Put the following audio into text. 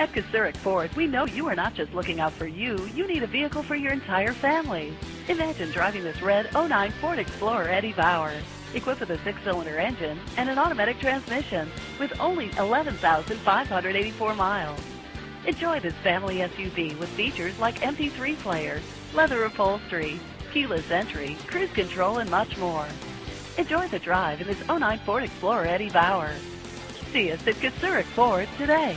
At Kocourek Ford, we know you are not just looking out for you, you need a vehicle for your entire family. Imagine driving this red 09 Ford Explorer Eddie Bauer, equipped with a six-cylinder engine and an automatic transmission with only 11,584 miles. Enjoy this family SUV with features like MP3 player, leather upholstery, keyless entry, cruise control, and much more. Enjoy the drive in this 09 Ford Explorer Eddie Bauer. See us at Kocourek Ford today.